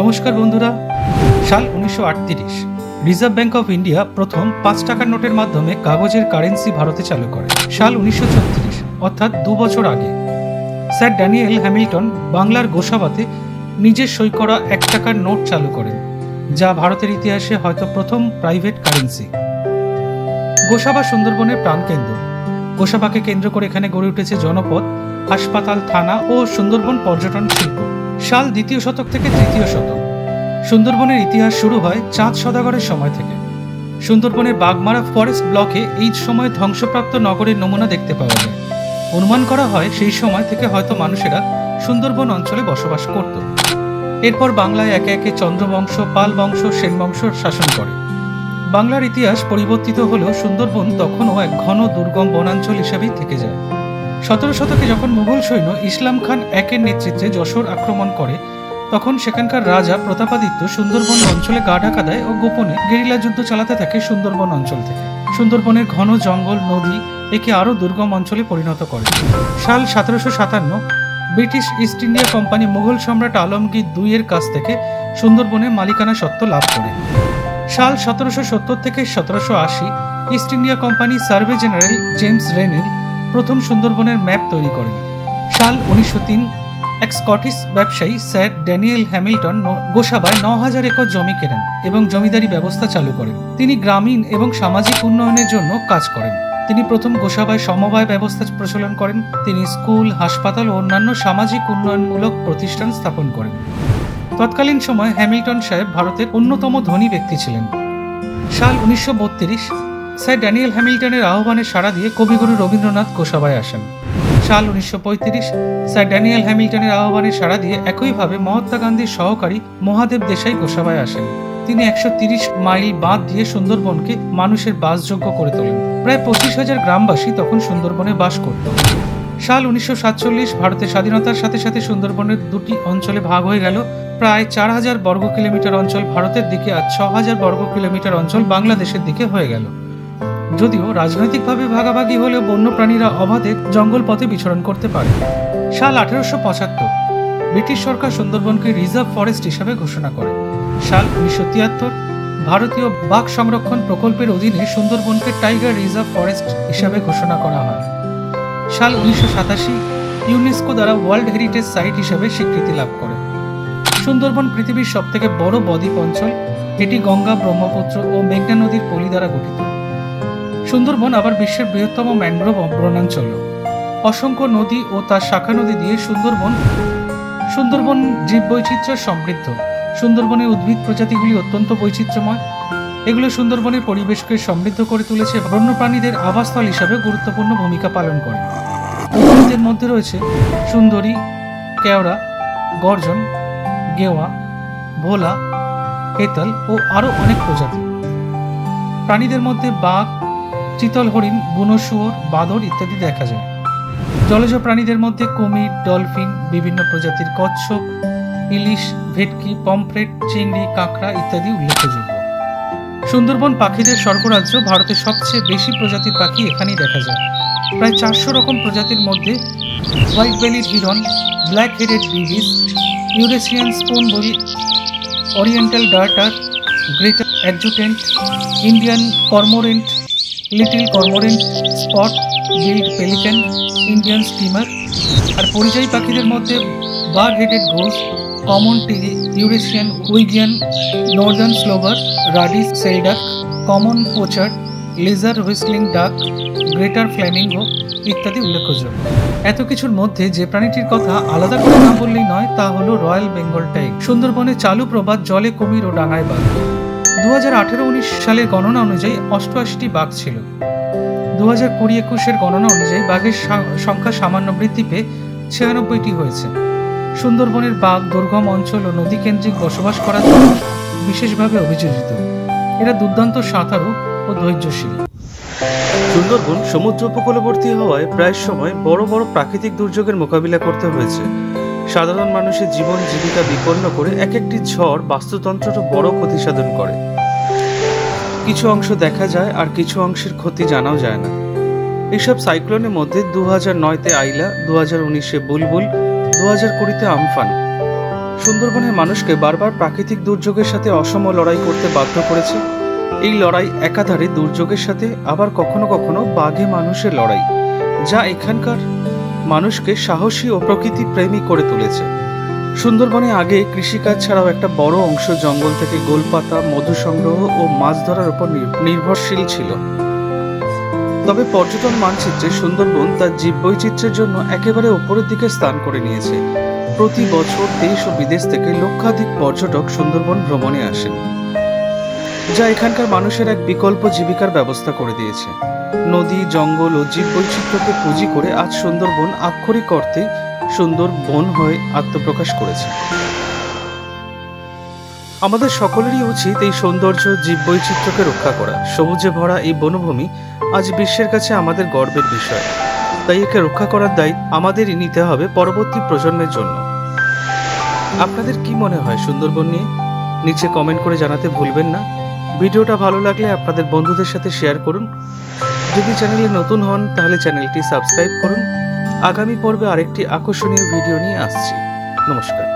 নমস্কার বন্ধুরা। সাল উনিশশো আটত্রিশ রিজার্ভ ব্যাংক অফ ইন্ডিয়া প্রথম পাঁচ টাকার নোটের মাধ্যমে কাগজের কারেন্সি ভারতে চালু করে। সাল উনিশশো অর্থাৎ দু বছর আগে। স্যার ড্যানিয়েল হ্যামিল্টন বাংলার গোসাবাতে নিজের সই করা এক টাকার নোট চালু করেন, যা ভারতের ইতিহাসে হয়তো প্রথম প্রাইভেট কারেন্সি গোসাবা সুন্দরবনের প্রাণকেন্দ্র। গোসাবাকে কেন্দ্র করে এখানে গড়ে উঠেছে জনপদ, হাসপাতাল, থানা ও সুন্দরবন পর্যটন শিল্প সাল দ্বিতীয় শতক থেকে তৃতীয় শতক। সুন্দরবনের ইতিহাস শুরু হয় চাঁদ সদাগরের সময় থেকে। সুন্দরবনের বাগমারা ফরেস্ট ব্লকে এই সময় ধ্বংসপ্রাপ্ত নগরের নমুনা দেখতে পাওয়া যায়। অনুমান করা হয় সেই সময় থেকে হয়তো মানুষেরা সুন্দরবন অঞ্চলে বসবাস করত। এরপর বাংলায় একে একে চন্দ্রবংশ পাল বংশ সেন বংশ শাসন করে। বাংলার ইতিহাস পরিবর্তিত হলেও সুন্দরবন তখনও এক ঘন দুর্গম বনাঞ্চল হিসেবেই থেকে যায়। সতেরো শতকে যখন মুঘল সৈন্য ইসলাম খান একের নেতৃত্বে যশোর আক্রমণ করে, তখন সেখানকার রাজা প্রতাপাদিত্য সুন্দরবন অঞ্চলে গা ঢাকা দেয় ও গোপনে গেরিলা যুদ্ধ চালাতে থাকে সুন্দরবন অঞ্চল থেকে। সুন্দরবনের ঘন জঙ্গল, নদী একে আরও দুর্গম অঞ্চলে পরিণত করে। সাল সতেরোশো সাতান্ন British East India company Mughal সম্রাট আলমগীর দুইয়ের কাছ থেকে সুন্দরবনের মালিকানা সত্ত্ব লাভ করে। সাল সতেরোশো সত্তর থেকে সতেরোশো আশি, East India company survey general James Rennell প্রথম সুন্দরবনের ম্যাপ তৈরি করেন। সাল উনিশশো তিন, এক স্কটিশ ব্যবসায়ী স্যার ড্যানিয়েল হ্যামিল্টন গোসাবায় ন হাজার একর জমি কেনেন এবং জমিদারি ব্যবস্থা চালু করেন। তিনি গ্রামীণ এবং সামাজিক উন্নয়নের জন্য কাজ করেন। তিনি প্রথম গোসাবায় সমবায় ব্যবস্থা প্রচলন করেন। তিনি স্কুল, হাসপাতাল ও অন্যান্য সামাজিক উন্নয়নমূলক প্রতিষ্ঠান স্থাপন করেন। তৎকালীন সময় হ্যামিল্টন সাহেব ভারতের অন্যতম ধনী ব্যক্তি ছিলেন। সাল উনিশশো বত্রিশ, স্যার ড্যানিয়েল হ্যামিল্টনের আহ্বানে সাড়া দিয়ে কবিগুরু রবীন্দ্রনাথ গোসাবায় আসেন। সাল উনিশশো পঁয়ত্রিশ, স্যার ড্যানিয়েল হ্যামিল্টনের আহ্বানে সাড়া দিয়ে একইভাবে মহাত্মা গান্ধীর সহকারী মহাদেব দেশাই গোসাবায় আসেন। তিনি একশো মাইল বাঁধ দিয়ে সুন্দরবনকে মানুষের বাসযোগ্য করে তোলেন। প্রায় পঁচিশ হাজার গ্রামবাসী তখন সুন্দরবনে বাস করত। সাল উনিশশো সাতচল্লিশ ভারতের স্বাধীনতার সাথে সাথে সুন্দরবনের দুটি অঞ্চলে ভাগ হয়ে গেল। প্রায় চার হাজার বর্গ কিলোমিটার অঞ্চল ভারতের দিকে আর ছ হাজার বর্গ কিলোমিটার অঞ্চল বাংলাদেশের দিকে হয়ে গেল। যদিও রাজনৈতিকভাবে ভাগাভাগি হলেও বন্যপ্রাণীরা অবাধে জঙ্গল পথে বিচরণ করতে পারে। সাল আঠারোশো পঁচাত্তর, ব্রিটিশ সরকার সুন্দরবনকে রিজার্ভ ফরেস্ট হিসাবে ঘোষণা করে। সাল উনিশশো তিয়াত্তর, ভারতীয় বাঘ সংরক্ষণ প্রকল্পের অধীনে সুন্দরবনকে টাইগার রিজার্ভ ফরেস্ট হিসাবে ঘোষণা করা হয়। সাল উনিশশো সাতাশি ইউনেস্কো দ্বারা ওয়ার্ল্ড হেরিটেজ সাইট হিসাবে স্বীকৃতি লাভ করে। সুন্দরবন পৃথিবীর সবথেকে বড় বদ্বীপ অঞ্চল, এটি গঙ্গা, ব্রহ্মপুত্র ও মেঘনা নদীর পলি দ্বারা গঠিত। সুন্দরবন আবার বিশ্বের বৃহত্তম ম্যানগ্রোভ বনাঞ্চল অসংখ্য নদী ও তার শাখা নদী দিয়ে সুন্দরবন সুন্দরবন জীববৈচিত্র্য সমৃদ্ধ। সুন্দরবনের উদ্ভিদ প্রজাতিগুলি অত্যন্ত বৈচিত্র্যময়। এগুলো সুন্দরবনের পরিবেশকে সমৃদ্ধ করে তুলেছে। বন্যপ্রাণীদের আবাসস্থল হিসাবে গুরুত্বপূর্ণ ভূমিকা পালন করে। উদ্ভিদের মধ্যে রয়েছে সুন্দরী, কেওড়া, গর্জন, গেওয়া, ভোলা, হেতাল ও আরও অনেক প্রজাতি। প্রাণীদের মধ্যে বাঘ, চিতল হরিণ, বুনো শুয়োর, বাঁদর ইত্যাদি দেখা যায়। জলজ প্রাণীদের মধ্যে কুমির, ডলফিন, বিভিন্ন প্রজাতির কচ্ছপ, ইলিশ, ভেটকি, পমফ্রেট, চিংড়ি, কাঁকড়া ইত্যাদি উল্লেখযোগ্য। সুন্দরবন পাখিদের স্বর্গরাজ্য ভারতের সবচেয়ে বেশি প্রজাতির পাখি এখানেই দেখা যায়। প্রায় চারশো রকম প্রজাতির মধ্যে white bellied heron black headed ibis Eurasian spoonbill, oriental darter, greater adjutant Indian cormorant, little cormorant, spot billed pelican Indian skimmer, আর পরিযায়ী পাখিদের মধ্যে bar headed goose common teal Eurasian wigeon northern shoveler ruddy shelduck common pochard lesser whistling duck greater flamingo ইত্যাদি উল্লেখযোগ্য। এত কিছুর মধ্যে যে প্রাণীটির কথা আলাদা করে না বললেই নয়, তা হলো রয়্যাল বেঙ্গল টাইগ সুন্দরবনে চালু প্রবাদ জলে কুমির ও ডাঙায় বাঘ। দু হাজার আঠেরো উনিশ সালের গণনা অনুযায়ী অষ্টআশিটি বাঘ ছিল। দু হাজার কুড়ি একুশের গণনা অনুযায়ী বাঘের সংখ্যা সামান্য বৃদ্ধি পেয়ে ছিয়ানব্বইটি হয়েছে। সুন্দরবনের বাঘ, দুর্গম অঞ্চল ও নদী কেন্দ্রিক বসবাস করার জন্য বিশেষভাবে অভিযোজিত। এরা দুর্দান্ত সাঁতারু ও ধৈর্যশীল। সুন্দরবন সমুদ্র উপকূলবর্তী হওয়ায় প্রায় সময় বড় বড় প্রাকৃতিক দুর্যোগের মোকাবিলা করতে হয়েছে। সাধারণ মানুষের জীবন জীবিকা বিপন্ন করে এক একটি ঝড় বাস্তুতন্ত্রেরও বড় ক্ষতি সাধন করে। কিছু অংশ দেখা যায় আর কিছু অংশের ক্ষতি জানাও যায় না। এসব সাইক্লোনের মধ্যে দু হাজার নয়তে আইলা দু হাজার উনিশে বুলবুল দু হাজার কুড়িতে আমফান। সুন্দরবনের মানুষকে বারবার প্রাকৃতিক দুর্যোগের সাথে অসম লড়াই করতে বাধ্য করেছে। এই লড়াই একাধারে দুর্যোগের সাথে আবার কখনো কখনো বাঘে মানুষের লড়াই, যা এখানকার মানুষকে সাহসী ও প্রকৃতি প্রেমী করে তুলেছে। সুন্দরবনে আগে কৃষিকাজ ছাড়াও একটা বড় অংশ জঙ্গল থেকে গোলপাতা মধু সংগ্রহ ও মাছ ধরার উপর নির- নির্ভরশীল ছিল। তবে পর্যটন মানচিত্রে সুন্দরবন তার জীববৈচিত্র্যের জন্য একেবারে উপরের দিকে স্থান করে নিয়েছে। প্রতি বছর দেশ ও বিদেশ থেকে লক্ষাধিক পর্যটক সুন্দরবন ভ্রমণে আসেন, যা এখানকার মানুষের এক বিকল্প জীবিকার ব্যবস্থা করে দিয়েছে। নদী, জঙ্গল ও জীববৈচিত্র্যকে পুঁজি করে আজ সুন্দরবন আক্ষরিক অর্থে সুন্দর বন হয়ে আত্মপ্রকাশ করেছে। আমাদের সকলেরই উচিত এই সৌন্দর্য জীববৈচিত্র্যকে রক্ষা করা। সবুজে ভরা এই বনভূমি আজ বিশ্বের কাছে আমাদের গর্বের বিষয়। তাই একে রক্ষা করার দায়িত্ব আমাদেরই নিতে হবে পরবর্তী প্রজন্মের জন্য। আপনাদের কি মনে হয় সুন্দরবন নিয়ে? নিচে কমেন্ট করে জানাতে ভুলবেন না। ভিডিওটা ভালো লাগলে আপনাদের বন্ধুদের সাথে শেয়ার করুন। যদি চ্যানেলে নতুন হন, তাহলে চ্যানেলটি সাবস্ক্রাইব করুন। আগামী পর্বে আরেকটি আকর্ষণীয় ভিডিও নিয়ে আসছি। নমস্কার।